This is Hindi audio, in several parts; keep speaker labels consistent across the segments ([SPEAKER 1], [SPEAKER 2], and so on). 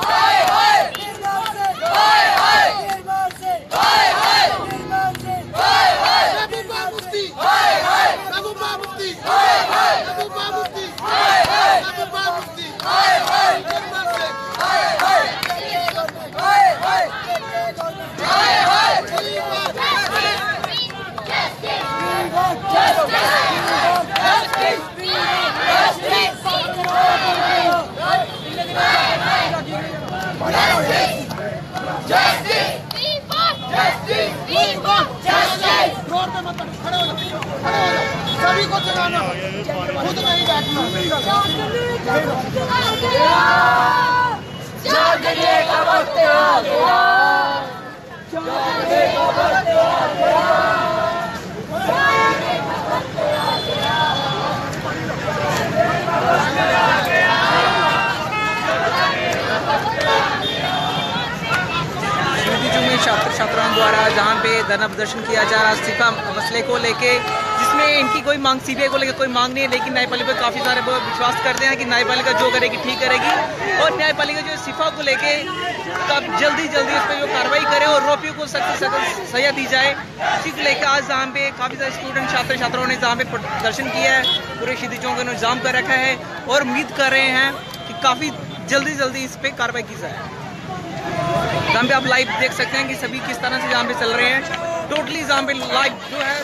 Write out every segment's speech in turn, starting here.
[SPEAKER 1] Fire! Justice! को जगाना खुद नहीं बैठना।
[SPEAKER 2] जागने का वक्त आ गया जागने का वक्त आ गया
[SPEAKER 3] छात्र छात्राओं द्वारा जहाँ पे धरना प्रदर्शन किया जा रहा है, इस्तीफा मसले को लेके जिसमें इनकी कोई मांग सीबीआई को लेकर कोई मांग नहीं है, लेकिन न्यायपालिका पे काफ़ी सारे विश्वास करते हैं कि न्यायपालिका जो करेगी, ठीक करेगी। और न्यायपालिका जो इस्तीफा को लेके कब जल्दी जल्दी उस पर जो कार्रवाई करे और रोपियों को सख्त सख्त सजा दी जाए, इसी को लेकर आज जहाँ पे काफ़ी सारे स्टूडेंट छात्र छात्राओं ने जहाँ पे प्रदर्शन किया है, पूरे शहीदी चौक का इंतज़ाम कर रखा है और उम्मीद कर रहे हैं कि काफ़ी जल्दी जल्दी इस पर कार्रवाई की जाए। जहाँ पे आप लाइव देख सकते हैं कि सभी किस तरह से जहाँ पे चल रहे हैं। टोटली जहाँ पे लाइव जो है,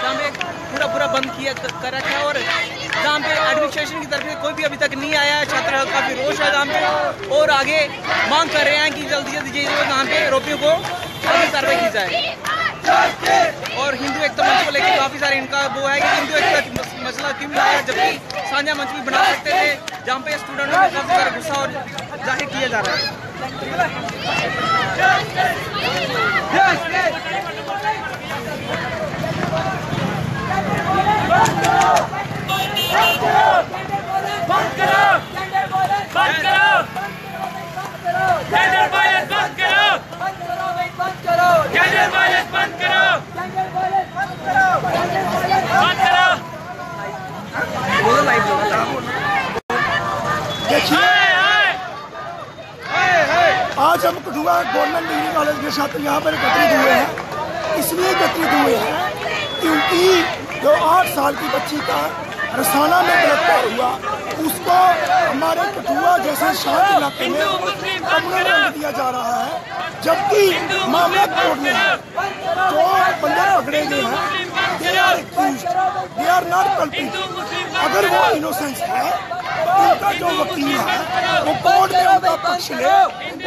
[SPEAKER 3] जहाँ पे पूरा पूरा बंद किया कर रखा है और जहाँ पे एडमिनिस्ट्रेशन की तरफ़ से कोई भी अभी तक नहीं आया है। छात्र का काफ़ी रोष है जहाँ पे और आगे मांग कर रहे हैं कि जल्दी जल्दी जो जहाँ पे रोपियों को आगे कार्रवाई की जाए। और हिंदू एकता मंच को लेकर काफ़ी सारे इनका वो है कि हिंदू एकता मसला क्यों लाया जबकि साझा मंच भी बना सकते थे, जहाँ पे स्टूडेंटों में काफ़ी सारा गुस्सा और ज़ाहिर किया जा रहा है बोलो लाइव
[SPEAKER 1] देखिए आज हम कठुआ गवर्नमेंट डिग्री कॉलेज के छात्र यहाँ पर एकत्रित हुए हैं। इसलिए एकत्रित हुए हैं क्योंकि जो आठ साल की बच्ची का रसाना में गिरफ़्तार हुआ, उसको हमारे कठुआ जैसे शांत इलाके में कमरे में दिया जा रहा है, जबकि मामला कोर्ट में है। जो बंदे पकड़े गए हैं, they are they are not culprit अगर वो इनोसेंस है उनका जो वकील है वो कोर्ट में उनका पक्ष ले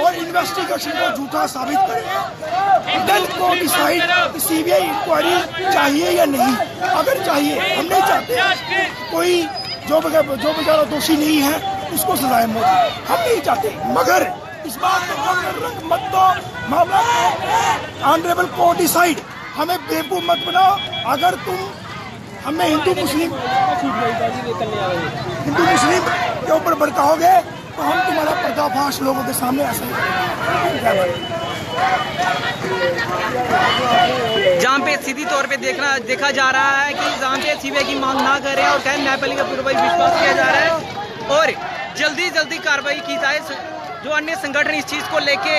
[SPEAKER 1] और इन्वेस्टिगेशन को झूठा साबित करे देन को डिसाइड सीबीआई इंक्वायरी चाहिए या नहीं अगर चाहिए हम नहीं चाहते कोई जो जो बेचारा दोषी नहीं है उसको सजाए मौत हम नहीं चाहते मगर इस बात को मत दो मामला ऑनरेबल कोर्ट डिसाइड हमें बेवकूफ़ मत बनाओ अगर तुम हमें हिंदू मुस्लिम हिंदू मुस्लिम के ऊपर भड़काओगे तो हम तुम्हारा पर्दाफाश लोगों के सामने ऐसे।
[SPEAKER 3] जहाँ पे सीधी तौर पे देखना देखा जा रहा है कि जहाँ पे सीबीआई की मांग ना करें और कहें न्यायपालिका पूर्व विश्वास किया जा रहा है और जल्दी जल्दी कार्रवाई की जाए जो अन्य संगठन इस चीज़ को लेके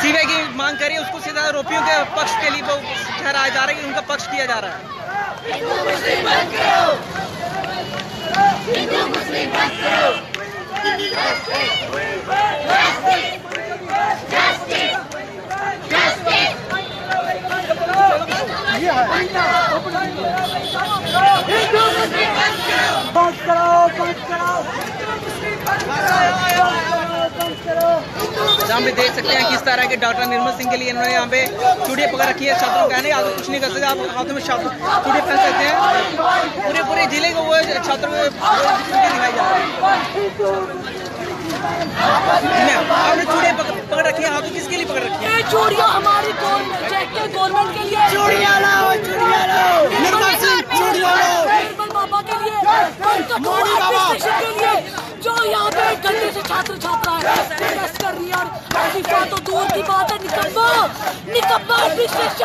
[SPEAKER 3] सीबीआई की मांग करे उसको सीधा आरोपियों के पक्ष के लिए ठहराया जा रहा है कि उनका पक्ष किया जा रहा है। जहाँ पे देख सकते हैं किस तरह के डॉक्टर निर्मल सिंह के लिए इन्होंने यहाँ पे चूड़ी पकड़ रखी है छात्रों का नहीं आप कुछ नहीं कर सकते आप हाथों में छात्र चूड़ी पहन सकते हैं। पूरे पूरे ज़िले को वो छात्रों को दिखाई जा रही है। आपने चूड़े पकड़ रखी है हाथों किसके लिए पकड़ रखी है?
[SPEAKER 4] चूड़िया हमारी गवर्नमेंट के लिए।
[SPEAKER 2] चूड़िया लाओ चूड़िया लाओ। निर्मल सिंह चूड़िया लाओ। निर्मल बाबा के लिए। मोदी बाबा। छात्र कर रही है और असीफा तो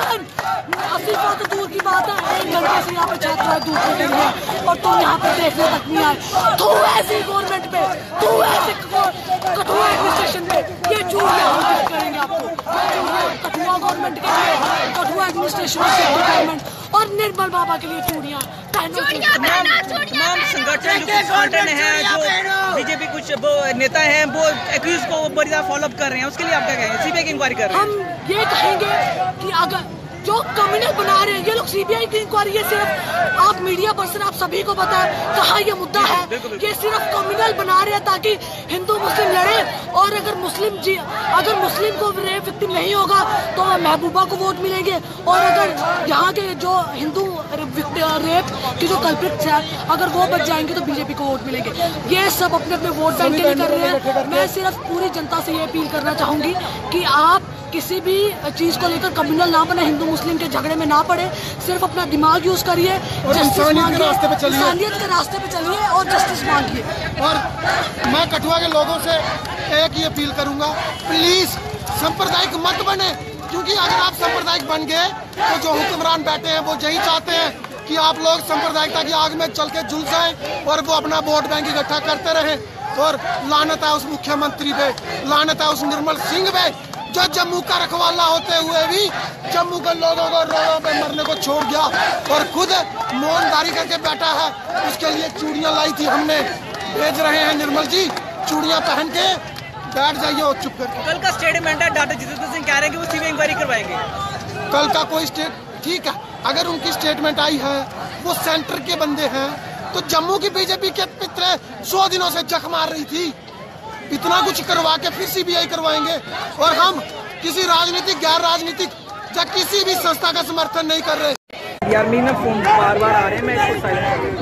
[SPEAKER 2] है तो दूर की बात है। एक घंटे से यहाँ पे छात्राएँ दूर हो गई है और तुम यहाँ पे देखने तक नहीं आए तू ऐसी गवर्नमेंट पे, तू ऐसे कठुआ एडमिनिस्ट्रेशन पे, ये चूड़ियाँ हम करेंगे आपको। कठुआ गवर्नमेंट के लिए, कठुआ एडमिनिस्ट्रेशन से गवर्नमेंट और निर्मल बाबा के लिए चूड़ियाँ।
[SPEAKER 3] तमाम तमाम संगठन जो संगठन हैं जो बीजेपी कुछ नेता हैं वो एक्यूज को बड़ी ज़्यादा फॉलोअप कर रहे हैं। उसके लिए आप क्या कहेंगे? सीबीआई की इंक्वायरी कर रहे हैं।
[SPEAKER 2] हम ये कहेंगे कि अगर जो कम्युनल बना रहे हैं ये लोग सीबीआई की इंक्वायरी ये सिर्फ़। आप मीडिया पर्सन आप सभी को पता कहा कहाँ ये मुद्दा है। ये सिर्फ़ कम्युनल बना रहे हैं ताकि हिंदू मुस्लिम लड़े। और अगर मुस्लिम जी अगर मुस्लिम को रेप विक्टिम नहीं होगा तो महबूबा को वोट मिलेंगे। और अगर यहाँ के जो हिंदू रेप की जो कल्प्रिट है अगर वो बच जाएँगे तो बीजेपी को वोट मिलेंगे। ये सब अपने अपने वोट बैंक के लिए कर रहे हैं। मैं सिर्फ़ पूरी जनता से ये अपील करना चाहूँगी कि आप किसी भी चीज़ को लेकर कम्युनल ना बने हिंदू मुस्लिम के झगड़े में ना पड़े। सिर्फ़ अपना दिमाग यूज़ करिए
[SPEAKER 5] इंसानियत के रास्ते पे चलिए।
[SPEAKER 2] इंसानियत के रास्ते पे चलिए और जस्टिस मांगिए।
[SPEAKER 5] और मैं कठुआ के लोगों से एक ही अपील करूँगा प्लीज़ सांप्रदायिक मत बने। क्योंकि अगर आप सांप्रदायिक बन गए तो जो हुक्मरान बैठे हैं, वो यही चाहते हैं कि आप लोग सांप्रदायिकता की आग में चल के झुल जाए और वो अपना वोट बैंक इकट्ठा करते रहे। और लानत है उस मुख्यमंत्री पे, लानत है उस निर्मल सिंह पे, जो जम्मू का रखवाला होते हुए भी जम्मू के लोगों को रोडों पे मरने को छोड़ गया और खुद मोहनदारी करके बैठा है। उसके लिए चूड़ियाँ लाई थी हमने। भेज रहे हैं निर्मल जी, चूड़ियाँ पहन के बैठ जाइए और चुप करके।
[SPEAKER 3] कल का स्टेटमेंट है डॉक्टर जितेंद्र सिंह कह रहे हैं कि वो सीबीआई इंक्वायरी करवाएँगे।
[SPEAKER 5] कल का कोई स्टेट ठीक है अगर उनकी स्टेटमेंट आई है वो सेंटर के बंदे हैं तो जम्मू की बीजेपी के पित्र सौ दिनों से जख मार रही थी। इतना कुछ करवा के फिर सीबीआई करवाएँगे। और हम किसी राजनीतिक गैर राजनीतिक या किसी भी संस्था का समर्थन नहीं कर रहे।
[SPEAKER 3] यार मेरे ना फ़ोन बार बार आ रहे हैं मैं इसको साइलेंट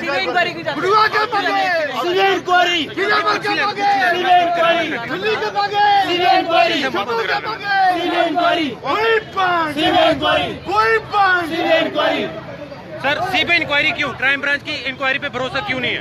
[SPEAKER 3] सीबीआई इंक्वायरी करें जहाँ पे नहीं पहले पहले जो है सीबीआई इंक्वायरी का मामला स्टूडेंट को जहाँ पे डिस्टर्ब किया जा रहा है सीबीआई इंक्वायरी की जाती है
[SPEAKER 4] सर सीबीआई इंक्वायरी क्यों? क्राइम ब्रांच की इंक्वायरी पे भरोसा क्यों नहीं है?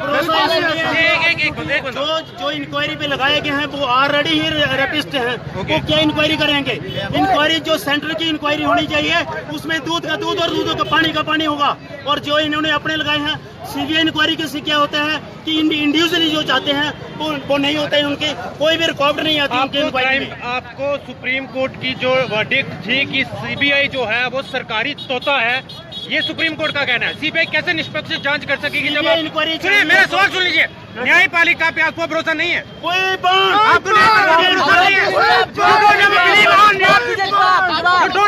[SPEAKER 4] एक एक एक बंदा एक बंदा।
[SPEAKER 6] जो जो इंक्वायरी पे लगाए गए हैं वो ऑलरेडी ही रेपिस्ट हैं। वो क्या इंक्वायरी करेंगे? इंक्वायरी जो सेंटर की इंक्वायरी होनी चाहिए उसमें दूध का दूध और दूध का पानी का पानी होगा। और जो इन्होंने अपने लगाए हैं सीबीआई इंक्वायरी के से क्या होता है कि इंडिविजुअली जो चाहते हैं वो वो नहीं होते है उनके। कोई भी रिकॉर्ड नहीं आती उनकी
[SPEAKER 4] आपको
[SPEAKER 6] इंक्वायरी में।
[SPEAKER 4] आपको सुप्रीम कोर्ट की जो वर्डिक्ट थी कि सीबीआई जो है वो सरकारी तोता है ये सुप्रीम कोर्ट का कहना है। सीबीआई कैसे निष्पक्ष जाँच कर सकेगी जब
[SPEAKER 6] इंक्वायरी
[SPEAKER 4] सुनिए मेरा सवाल सुन लीजिए। न्यायपालिका पे आपको भरोसा नहीं है?
[SPEAKER 6] कोई बात
[SPEAKER 4] आपको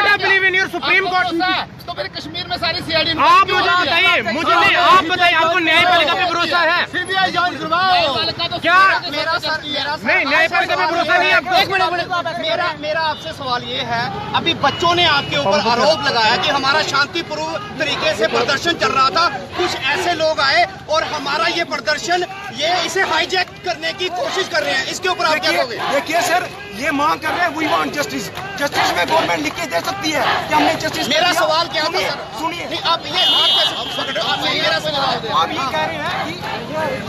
[SPEAKER 4] सुप्रीम पे
[SPEAKER 7] तो फिर कश्मीर में सारी सीआईडी
[SPEAKER 4] आप मुझे बताइए मुझे नहीं आप बताइए आपको न्यायपालिका पे भरोसा है?
[SPEAKER 7] सीबीआई ज्वाइन करवाओ
[SPEAKER 4] क्या?
[SPEAKER 7] मेरा सर मेरा
[SPEAKER 4] नहीं न्यायपालिका पे भरोसा नहीं आपको।
[SPEAKER 7] एक मिनट मेरा मेरा आपसे सवाल ये है अभी बच्चों ने आपके ऊपर आरोप लगाया कि हमारा शांतिपूर्व तरीके से प्रदर्शन चल रहा था कुछ ऐसे लोग आए और हमारा ये प्रदर्शन ये इसे हाईजैक करने की कोशिश कर रहे हैं। इसके ऊपर आप क्या
[SPEAKER 8] देखिए
[SPEAKER 7] कहोगे?
[SPEAKER 8] देखिए सर ये मांग कर रहे हैं वी वांट जस्टिस जस्टिस में गवर्नमेंट लिख के दे सकती है कि हमने जस्टिस
[SPEAKER 7] मेरा सवाल क्या
[SPEAKER 8] सुनिए सुनिए
[SPEAKER 7] आप ये आप हो?
[SPEAKER 8] ये कह रहे हैं कि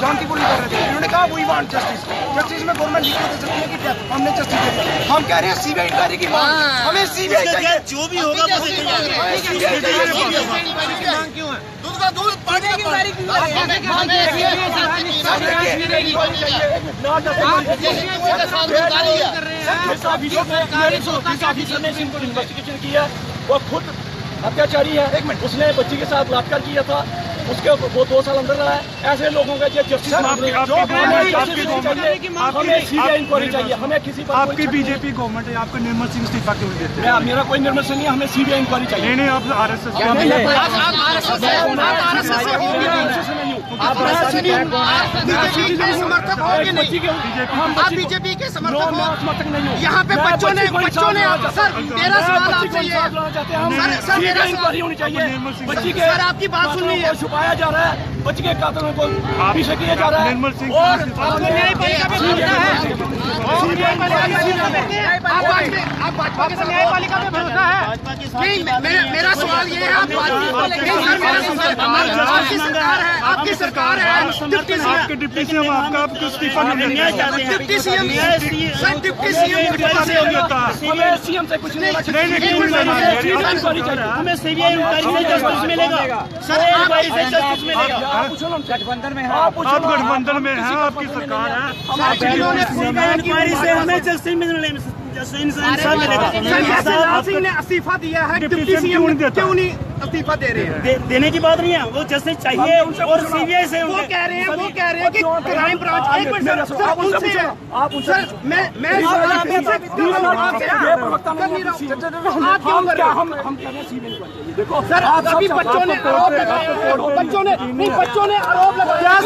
[SPEAKER 8] शांतिपूर्ण कर रहे थे उन्होंने कहा वी वांट जस्टिस जस्टिस में गवर्नमेंट लिख दे सकती है कि हमने जस्टिस दे हम कह रहे हैं सीबीआई इंक्वायरी की मांग हमें सीबीआई चाहिए
[SPEAKER 6] जो भी होगा वो देखेंगे
[SPEAKER 7] दूध का दूध पानी का पानी हमें हमें
[SPEAKER 9] इन्वेस्टिगेशन की है वो खुद अत्याचारी है। एक मिनट उसने बच्ची के साथ बलात्कार किया था। उसके वो दो साल अंदर रहा है। ऐसे लोगों का ये जस्टिस हमें सीबीआई इंक्वायरी चाहिए हमें किसी पर
[SPEAKER 10] आपकी बीजेपी गवर्नमेंट है आपको निर्मल सिंह इस्तीफा क्यों देते
[SPEAKER 9] मैं मेरा कोई निर्मल सिंह नहीं है हमें सीबीआई इंक्वायरी चाहिए।
[SPEAKER 10] नहीं नहीं आप आरएसएस के
[SPEAKER 7] आप आप आरएसएस से आप आरएसएस से होंगे नहीं आप आरएसएस आप बीजेपी के समर्थक नहीं? हो। यहाँ पे बच्चों ने बच्चों ने सर मेरा सवाल आपसे ये सर मेरा सवाल
[SPEAKER 9] होनी चाहिए। बच्ची के
[SPEAKER 7] सर आपकी बात सुन ली है
[SPEAKER 9] छुपाया जा रहा है बच्ची के कातलों को पीछे किया जा रहा है
[SPEAKER 10] निर्मल सिंह
[SPEAKER 9] और
[SPEAKER 10] आपको
[SPEAKER 7] न्यायपालिका में भरोसा है आप भाजपा आप भाजपा के न्यायपालिका में भरोसा है नहीं मेरा मेरा सवाल ये है आपकी सरकार है आपकी सरकार है डिप्टी
[SPEAKER 10] आपके डिप्टी सीएम आपका आपको इस्तीफा
[SPEAKER 7] deputy CM sir deputy CM
[SPEAKER 9] हमें सीएम से कुछ नहीं?
[SPEAKER 6] हमें सीबीआई इंक्वायरी से जस्टिस मिलेगा सर इंक्वायरी से जस्टिस मिलेगा
[SPEAKER 9] गठबंधन में
[SPEAKER 10] आप गठबंधन में हैं आपकी सरकार है।
[SPEAKER 6] हमारी से हमें जस्टिस मिलेगा जस्टिस
[SPEAKER 7] सिंह ने इस्तीफा दिया है
[SPEAKER 10] डिप्टी सीएम क्यों नहीं
[SPEAKER 7] इस्तीफा दे रहे हैं?
[SPEAKER 6] दे, देने की बात नहीं है वो जस्टिस चाहिए और सीबीआई से
[SPEAKER 7] वो कह रहे हैं वो कह रहे हैं कि क्राइम ब्रांच एक मिनट सर
[SPEAKER 9] आप उनसे आप उनसे
[SPEAKER 7] मैं मैं आपसे
[SPEAKER 9] ये प्रवक्ता
[SPEAKER 7] कर नहीं रहा। हूँ। आप क्यों कर रहे हो?
[SPEAKER 9] हम हम कह रहे हैं सीबीआई देखो
[SPEAKER 7] सर अभी बच्चों ने आरोप लगाया बच्चों ने नहीं बच्चों ने आरोप लगाया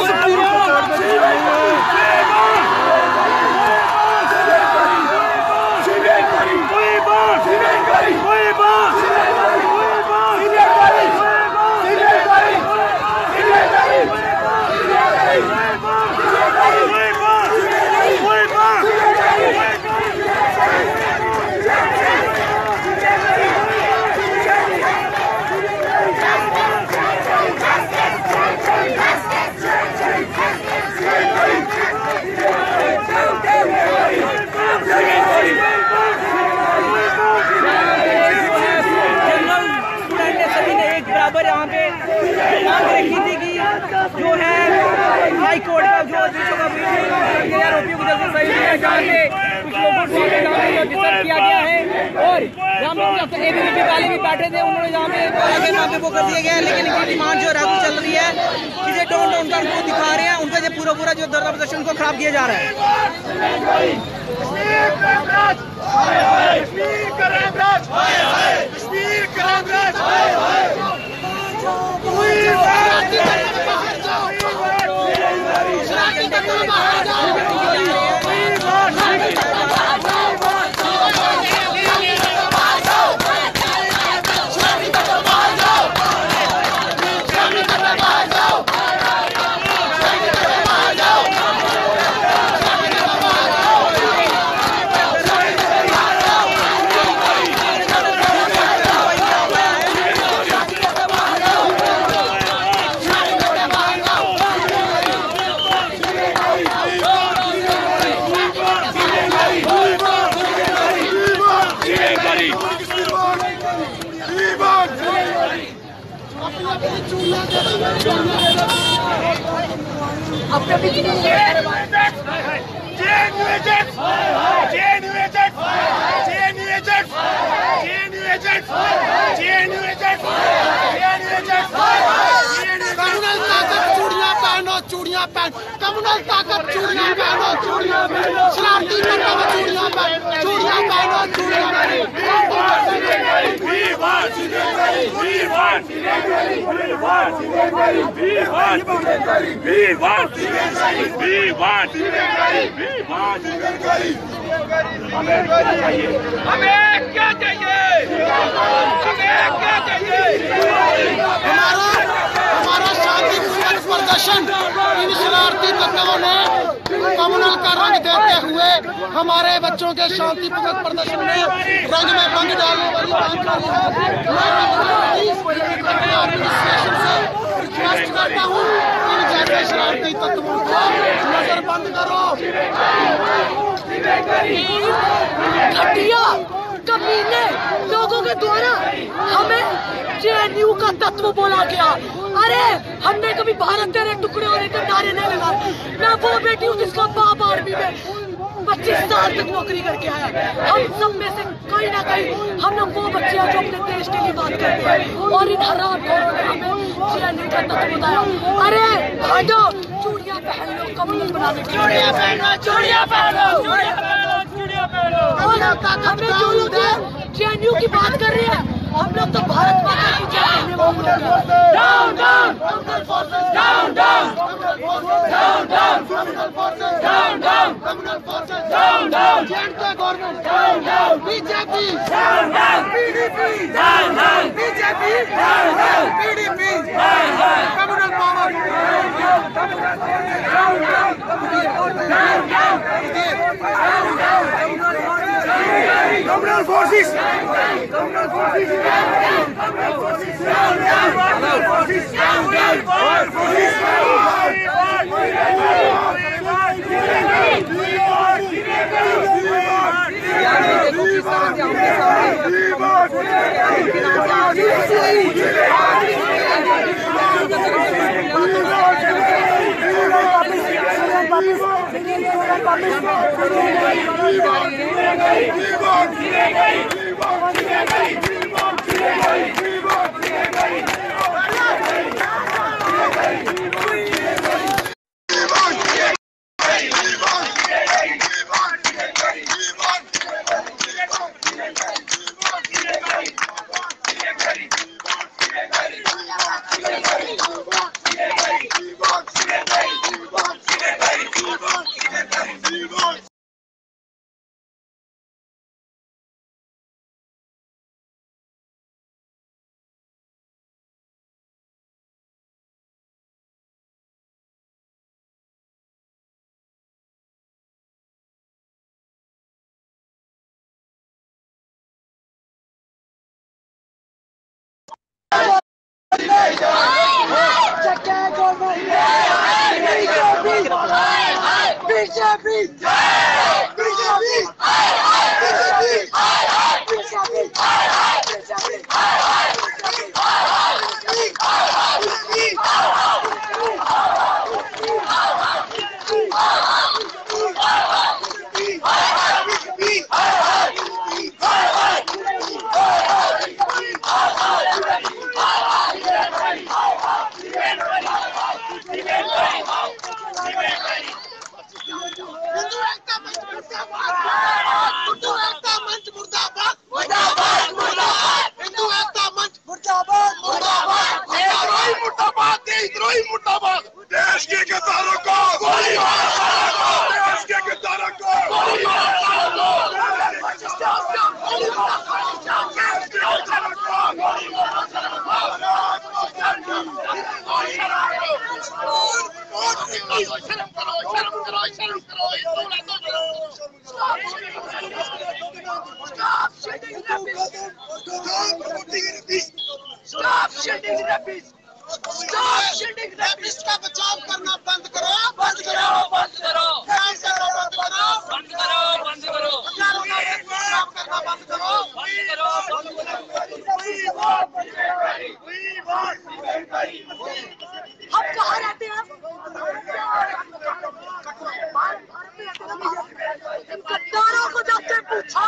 [SPEAKER 3] जनरल स्टूडेंट ने सभी ने एक बराबर यहाँ पे मांग रखी थी कि जो है हाई कोर्ट का जो देशों का बीच के आरोपियों को जल्दी सही किया कुछ लोगों को डिस्टर्ब किया गया है और यहाँ पे एबीवीपी वाले भी बैठे थे उन्होंने यहाँ पे कि यहाँ पे वो कर दिया गया है लेकिन इनकी डिमांड जो है चल रही है कि ये डोंट डोंट का उनको दिखा रहे हैं उनका ये पूरा पूरा जो धरना प्रदर्शन को खराब किया जा रहा है।
[SPEAKER 7] कम्युनल ताकत चूड़ियाँ पहनो चूड़ियाँ पहन कम्युनल ताकत चूड़ियाँ पहनो चूड़ियाँ पहनो शरारती करने में चूड़ियाँ पहनो चूड़ियाँ पहनो चूड़ियाँ
[SPEAKER 11] हमें क्या चाहिए हमें क्या चाहिए
[SPEAKER 5] हमारा हमारा शांतिपूर्वक प्रदर्शन इन शरारती तत्वों ने कम्युनल का रंग देते हुए हमारे बच्चों के शांतिपूर्वक प्रदर्शन में रंग में रंग डालने वाली बात है करता हूँ जैसे शरारती तत्वों को नज़र बंद करो
[SPEAKER 2] घटिया कमीने लोगों के द्वारा हमें जेएनयू का तत्व बोला गया। अरे, हमने कभी भारत तेरे टुकड़े होने के नारे नहीं लगाए। मैं वो बेटी हूँ जिसका बाप आर्मी में पच्चीस साल तक नौकरी करके आया। हम सब में से कहीं ना कहीं हम लोग वो बच्चे हैं जो अपने देश के लिए बात करते हैं। और इन हराम ने हमें का तत्व बताया। अरे हटो चूड़ियाँ पहन लो कमल बनाने
[SPEAKER 11] चूड़िया पहनो चूड़ियाँ पहनो चूड़ियाँ पहनो चूड़ियाँ पहनो
[SPEAKER 2] जो लोग जेएनयू की बात कर रहे हैं। हम लोग तो भारत माता की जय कहने वाले हैं
[SPEAKER 11] down down communal forces down down communal forces down down communal forces down down communal forces down down Z का
[SPEAKER 5] government
[SPEAKER 11] down down
[SPEAKER 5] BJP
[SPEAKER 11] down down PDP down down BJP down down PDP down down communal power
[SPEAKER 12] down down communal forces down down communal forces
[SPEAKER 5] down down down down communal forces Commonwealth forces! come forces! come forces! come forces! Thank you. BJP BJP BJP
[SPEAKER 2] हम कहाँ रहते हैं गद्दारों को जाके पूछा।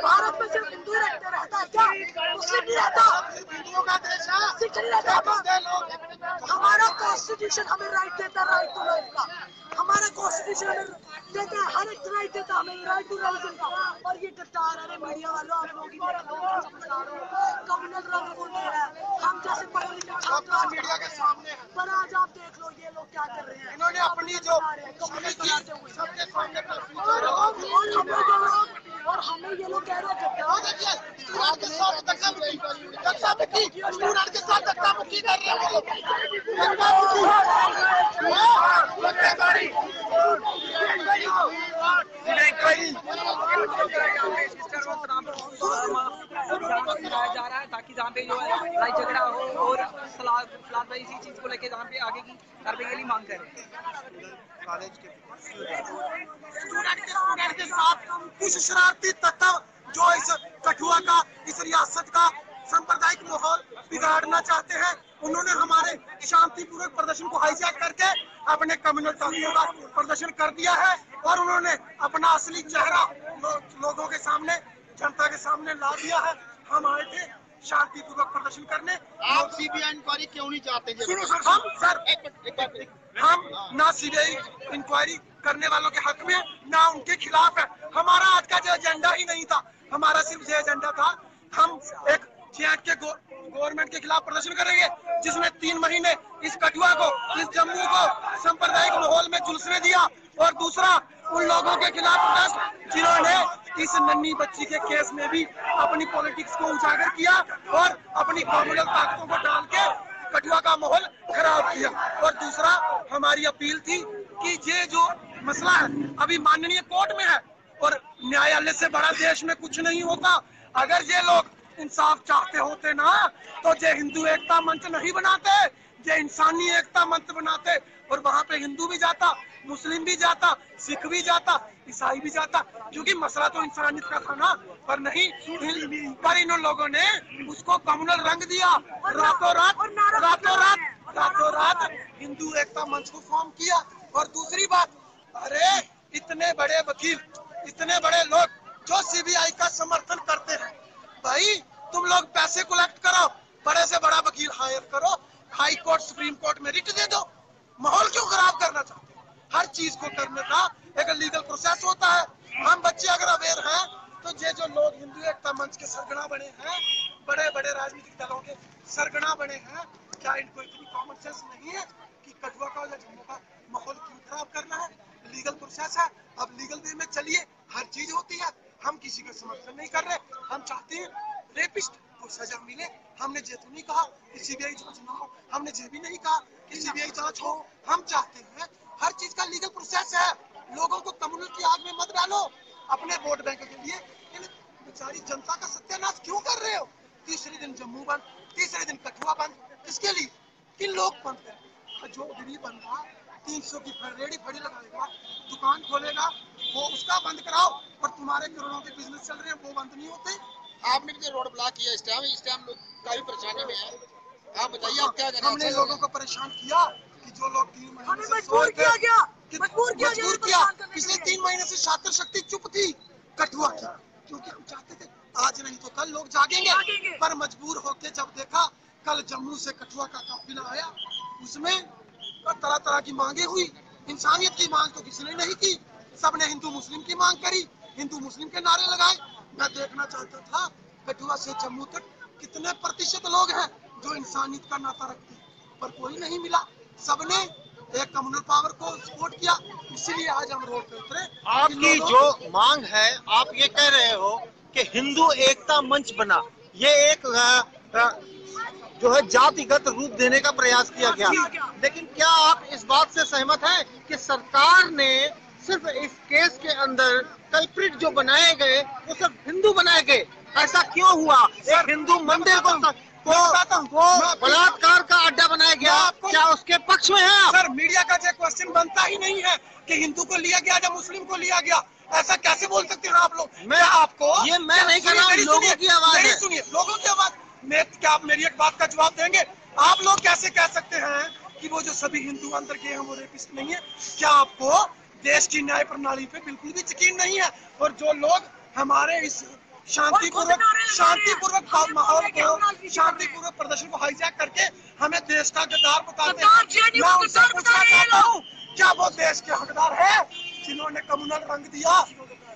[SPEAKER 2] भारत में सिर्फ़ हिंदू रहते, रहता क्या? मुस्लिम नहीं रहता।
[SPEAKER 5] हिंदुओं का देश है
[SPEAKER 2] सिख नहीं रहता। हमारा कॉन्स्टिट्यूशन हमें राइट देता राइट टू लाइफ का। हमारा कॉन्स्टिट्यूशन हमें देता हर एक राइट देता हमें। राइट टू रिलीजन का और ये गद्दार अरे मीडिया वालों, आप लोग कम्युनल रंग रहा है। छात्र
[SPEAKER 5] मीडिया के सामने है।
[SPEAKER 2] पर आज आप देख लो ये लोग क्या कर रहे हैं।
[SPEAKER 5] इन्होंने अपनी जो सबके सामने
[SPEAKER 2] और हमें ये लोग कह रहे हैं
[SPEAKER 5] वो देखिए स्टूडेंट के साथ धक्का मुक्की धक्का मुक्की स्टूडेंट के साथ धक्का मुक्की कर रहे हैं वो लोग धक्का मुक्की हाँ, धक्केशाही।
[SPEAKER 3] कराया जा रहा है ताकि जहाँ पे जो है लड़ाई झगड़ा हो और भाई इसी चीज़ को लेके जहाँ पे आगे की कार्रवाई के लिए मांग कर
[SPEAKER 5] कुछ शरारती तत्व जो इस कठुआ का इस रियासत का सांप्रदायिक माहौल बिगाड़ना चाहते हैं उन्होंने हमारे शांतिपूर्वक प्रदर्शन को हाईजैक करके अपने कम्युनल तस्वीरों का प्रदर्शन कर दिया है और उन्होंने अपना असली चेहरा लो, लोगों के सामने जनता के सामने ला दिया है। हम आए थे शांति पूर्वक प्रदर्शन करने।
[SPEAKER 7] आप सीबीआई इंक्वायरी क्यों नहीं चाहते?
[SPEAKER 5] सुनो सर हम सर हम ना सीबीआई इंक्वायरी करने वालों के हक में ना उनके खिलाफ है। हमारा आज का जो एजेंडा ही नहीं था। हमारा सिर्फ़ ये एजेंडा था हम एक के गवर्नमेंट के खिलाफ प्रदर्शन करेंगे जिसने तीन महीने इस कठुआ को इस जम्मू को सांप्रदायिक माहौल में झुलसने दिया और दूसरा उन लोगों के खिलाफ प्रोटेस्ट जिन्होंने इस नन्ही बच्ची के केस में भी अपनी पॉलिटिक्स को उजागर किया और अपनी कॉम्युनल ताकतों को डाल के कठुआ का माहौल खराब किया। और दूसरा, हमारी अपील थी कि ये जो मसला है, अभी माननीय कोर्ट में है और न्यायालय से बड़ा देश में कुछ नहीं होता। अगर ये लोग इंसाफ चाहते होते ना तो ये हिंदू एकता मंच नहीं बनाते। ये इंसानी एकता मंच बनाते और वहाँ पे हिंदू भी जाता मुस्लिम भी जाता सिख भी जाता ईसाई भी जाता क्योंकि मसला तो इंसानियत का था ना पर नहीं पर इन लोगों ने उसको कम्युनल रंग दिया। रातों रात रातों रात रातों रात हिंदू एकता मंच को फॉर्म किया। और दूसरी बात अरे इतने बड़े वकील इतने बड़े लोग जो सीबीआई का समर्थन करते हैं। भाई तुम लोग पैसे कलेक्ट करो बड़े से बड़ा वकील हायर करो हाई कोर्ट, सुप्रीम कोर्ट में रिट दे दो। माहौल क्यों खराब करना चाहते? हर चीज़ को करने का एक लीगल प्रोसेस होता है। हम बच्चे अगर अवेयर हैं तो ये जो लोग हिंदू एकता मंच के सरगना बने हैं बड़े बड़े राजनीतिक दलों के सरगना बने हैं, क्या इनको इतनी कॉमन सेंस नहीं है कि कठुआ का या जम्मू का माहौल क्यों खराब करना है? लीगल प्रोसेस है। अब लीगल वे में चलिए। हर चीज़ होती है। हम किसी का समर्थन नहीं कर रहे। हम चाहते हैं रेपिस्ट को सजा मिले। हमने ये तो नहीं कहा कि सीबीआई जाँच ना हो। हमने ये भी नहीं कहा कि सीबीआई जाँच हो। हम चाहते हैं हर चीज़ का लीगल प्रोसेस है। लोगों को कम्युनल की आग में मत डालो अपने वोट बैंक के लिए। बेचारी जनता का सत्यानाश क्यों कर रहे हो? तीसरे दिन जम्मू बंद, तीसरे दिन कठुआ बंद। किसके लिए? किन लोग बंद करें जो गरीब बंदा तीन सौ की रेडी फड़ी लगाएगा, दुकान खोलेगा, वो उसका बंद कराओ। और तुम्हारे करोड़ों के बिज़नेस चल रहे हैं, वो बंद नहीं होते।
[SPEAKER 7] आपने भी रोड ब्लॉक किया इस टाइम इस टाइम लोग काफ़ी परेशानी में है। आप बताइए आप क्या करें
[SPEAKER 5] हमने लोगों को परेशान किया कि जो लोग तीन महीने से
[SPEAKER 2] मजबूर किया गया
[SPEAKER 5] कि
[SPEAKER 2] मजबूर किया गया
[SPEAKER 5] मजबूर किया।
[SPEAKER 2] करने
[SPEAKER 5] पिछले तीन महीने से छात्र शक्ति चुप थी कठुआ की क्योंकि हम चाहते थे आज नहीं तो कल लोग जागेंगे।
[SPEAKER 2] जागेंगे।
[SPEAKER 5] पर मजबूर होके जब देखा कल जम्मू से कठुआ का काफिला आया उसमें तरह तरह की मांगे हुई। इंसानियत की मांग तो किसी ने नहीं की सबने हिंदू मुस्लिम की मांग करी हिंदू मुस्लिम के नारे लगाए। मैं देखना चाहता था कठुआ से जम्मू तक कितने प्रतिशत लोग हैं जो इंसानियत का नाता रखते हैं पर कोई नहीं मिला। सबने एक कम्युनल पावर को सपोर्ट किया इसीलिए आज हम रोड पे उतरे।
[SPEAKER 13] आपकी जो मांग है आप ये कह रहे हो कि हिंदू एकता मंच बना। ये एक जो है जातिगत रूप देने का प्रयास किया गया। लेकिन क्या आप इस बात से सहमत हैं कि सरकार ने सिर्फ़ इस केस के अंदर कल्प्रिट जो बनाए गए वो सिर्फ़ हिंदू बनाए गए। ऐसा क्यों हुआ? एक हिंदू मंदिर को को, को बलात्कार का अड्डा बनाया गया। क्या उसके पक्ष में है
[SPEAKER 5] सर मीडिया का जो क्वेश्चन बनता ही नहीं है कि हिंदू को लिया गया या मुस्लिम को लिया गया। ऐसा कैसे बोल सकते हैं आप लोग?
[SPEAKER 13] मैं-
[SPEAKER 5] आपको
[SPEAKER 13] ये मैं नहीं कह रहा हूँ लोगों की आवाज़ है।
[SPEAKER 5] सुनिए लोगों की आवाज़। मैं क्या आप मेरी एक बात का जवाब देंगे? आप लोग कैसे कह सकते हैं कि वो जो सभी हिंदू अंदर के हैं वो रेपिस्ट नहीं है? क्या आपको देश की न्याय प्रणाली पे बिल्कुल भी यकीन नहीं है। और जो लोग हमारे इस शांतिपूर्वक शांतिपूर्वक माहौल को शांतिपूर्वक प्रदर्शन को हाईजैक करके हमें देश का गद्दार बताते हैं। मैं उनसे पूछना चाहता हूँ क्या वो देश के हकदार है जिन्होंने कम्युनल रंग दिया?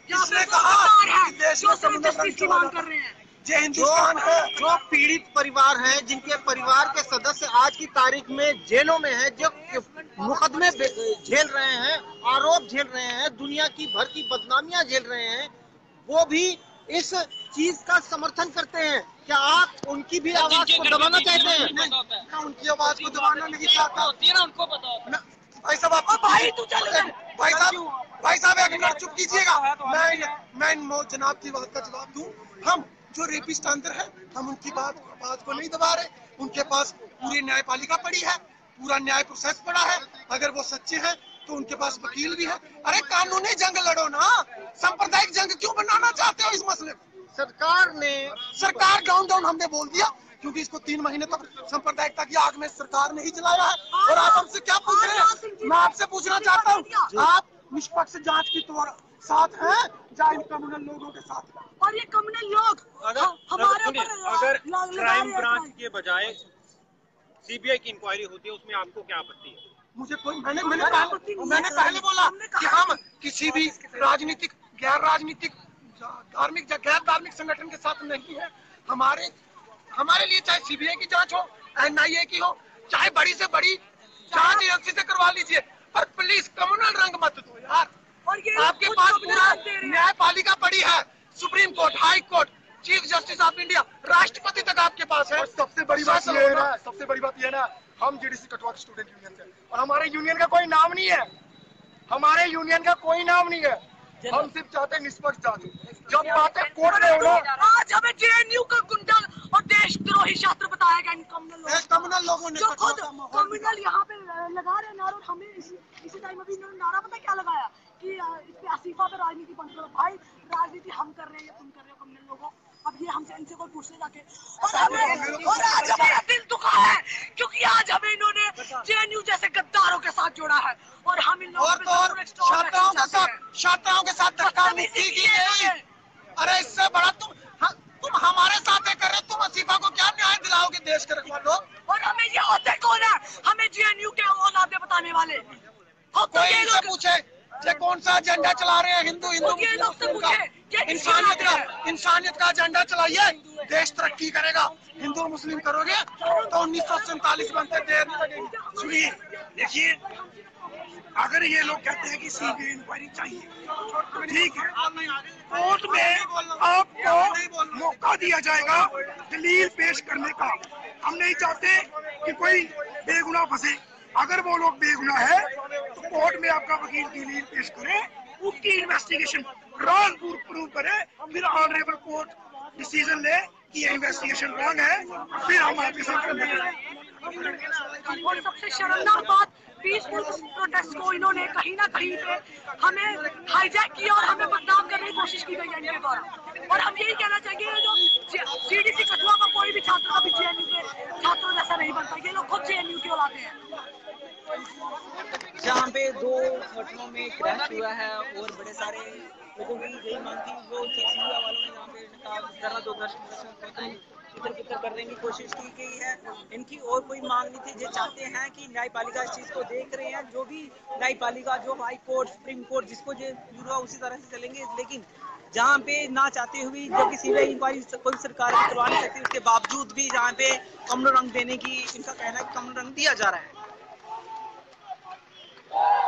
[SPEAKER 5] किसने कहा कि देश
[SPEAKER 2] जो
[SPEAKER 5] में कम्युनल रंग
[SPEAKER 2] की मांग कर रहे हैं।
[SPEAKER 5] ये हिंदुस्तान है।
[SPEAKER 13] जो पीड़ित परिवार है जिनके परिवार के सदस्य आज की तारीख में जेलों में है जो मुकदमे झेल रहे हैं आरोप झेल रहे हैं दुनिया की भर की बदनामियाँ झेल रहे हैं। वो भी
[SPEAKER 5] इस चीज़ का समर्थन करते हैं। क्या आप उनकी भी आवाज़ को दबाना चाहते हैं? मैं उनकी आवाज़ को दबाना नहीं चाहता।
[SPEAKER 14] उनको
[SPEAKER 5] भाई साहब आप
[SPEAKER 2] भाई तू चल
[SPEAKER 5] भाई साहब भाई साहब एक मिनट चुप कीजिएगा। मैं मैं इन जनाब की बात का जवाब दूँ। हम जो रेपिस्ट अंदर है हम उनकी बात बात को नहीं दबा रहे। उनके पास पूरी न्यायपालिका पड़ी है। पूरा न्याय प्रोसेस पड़ा है। अगर वो सच्चे हैं तो उनके पास वकील भी है। अरे कानूनी जंग लड़ो ना। सांप्रदायिक जंग क्यों बनाना चाहते हो इस मसले को? सरकार ने सरकार डाउन डाउन हमने बोल दिया क्योंकि इसको तीन महीने तक सांप्रदायिकता की आग में सरकार ने ही जलाया है। और आप हमसे क्या पूछ रहे हैं? मैं आपसे पूछना चाहता हूँ आप निष्पक्ष जाँच की तो साथ हैं या इन कम्युनल लोगों के साथ?
[SPEAKER 2] और ये कम्युनल लोग हम- हमारे
[SPEAKER 4] अगर क्राइम ब्रांच के बजाय सीबीआई की इंक्वायरी होती है उसमें आपको क्या आपत्ति है?
[SPEAKER 5] मुझे कोई मैंने मैंने पहले, मैंने पहले बोला कि हम किसी भी राजनीतिक गैर राजनीतिक धार्मिक या गैर धार्मिक संगठन के साथ नहीं है। हमारे हमारे लिए चाहे सीबीआई की जाँच हो एनआईए की हो चाहे बड़ी से बड़ी जाँच एजेंसी से करवा लीजिए पर प्लीज़ कम्युनल रंग मत दो यार।
[SPEAKER 2] और ये
[SPEAKER 5] आपके पास पूरा। न्यायपालिका पड़ी है supreme court high court chief justice of India राष्ट्रपति तक आपके पास है।
[SPEAKER 1] सबसे बड़ी बात ये है ना सबसे बड़ी बात ये है ना हम जीडीसी कटवा स्टूडेंट यूनियन से और हमारे यूनियन का कोई नाम नहीं है। हमारे यूनियन का कोई नाम नहीं है। हम सिर्फ़ चाहते हैं निष्पक्ष जाँच जब बातें कोर्ट में हो
[SPEAKER 2] आज हमें जेएनयू का गुंडा और देशद्रोही छात्र बताया गया इन कम्युनल।
[SPEAKER 5] कम्युनल लोगों ने
[SPEAKER 2] जो खुद कम्युनल यहाँ पे लगा रहे हैं नारा और हमें इसी इसी टाइम अभी इन्होंने नारा पता क्या लगाया? कि इस पे आसिफा पे राजनीति बंद करो। भाई राजनीति हम कर रहे हैं या तुम कर रहे हो कम्युनल लोगों। अब ये हमसे इनसे कोई पूछने जाके और हमें और आज हमारा दिल दुखा है क्योंकि आज हमें इन्होंने जेएनयू जैसे गद्दारों के साथ जोड़ा है और हम इन लोगों
[SPEAKER 5] और तो और छात्राओं के
[SPEAKER 2] हैं।
[SPEAKER 5] साथ छात्राओं के साथ धक्का मुक्की की गई अरे इससे बड़ा तुम हाँ, तुम हमारे साथ कर रहे हो, तुम असीफा को क्या न्याय दिलाओगे देश के रखवालों
[SPEAKER 2] और हमें ये होते कौन है? हमें जेएनयू के औलादे बताने वाले? हो तो
[SPEAKER 5] कोई इनसे पूछे। ये कौन सा एजेंडा चला रहे हैं? हिंदू हिंदू
[SPEAKER 2] किसके
[SPEAKER 5] इंसानियत का इंसानियत का एजेंडा चलाइए। देश तरक्की करेगा। हिंदू और मुस्लिम करोगे तो उन्नीस सौ सैतालीस बनते देर नहीं लगेगी
[SPEAKER 1] सुनिए देखिए अगर ये लोग कहते हैं कि सीबीआई इंक्वायरी चाहिए ठीक है कोर्ट में आपको मौका दिया जाएगा दलील पेश करने का। हम नहीं चाहते कि कोई बेगुनाह फंसे। अगर वो लोग बेगुनाह है तो कोर्ट में आपका वकील दलील पेश करे उसकी इन्वेस्टिगेशन रॉन्ग प्रूव करे, फिर ऑनरेबल कोर्ट डिसीज़न ले कि ये इन्वेस्टिगेशन रॉन्ग है, फिर हम आपके साथ
[SPEAKER 2] और सबसे शर्मनाक बात पीसफुल प्रोटेस्ट को इन्होंने कहीं ना कहीं पे हमें हाईजैक किया और हमें बदनाम करने की कोशिश की गई है इनके द्वारा। और हम यही कहना चाहेंगे जो सीडीसी कठुआ का कोई भी छात्र अभी जेएनयू के छात्रों जैसा नहीं बनता, ये लोग खुद जे जेएनयू के औलादे हैं।
[SPEAKER 3] जहाँ पे दो घटनाओं में क्रैश हुआ है और बड़े सारे लोगों की यही मांग थी जो सिंधिया वालों ने यहाँ पे धरना दो इधर उधर करने की कोशिश की गई है। इनकी और कोई मांग नहीं थी, ये चाहते हैं कि न्यायपालिका इस चीज़ को देख रहे हैं, जो भी न्यायपालिका, जो हाई कोर्ट, सुप्रीम कोर्ट, जिसको जो पूरा उसी तरह से चलेंगे, लेकिन जहाँ पे ना चाहते हुए जो कि सीबीआई इंक्वायरी कोई सरकार करवा नहीं सकती, उसके बावजूद भी जहाँ पे कमल रंग देने की इनका कहना है कमल रंग दिया जा रहा है। Yeah.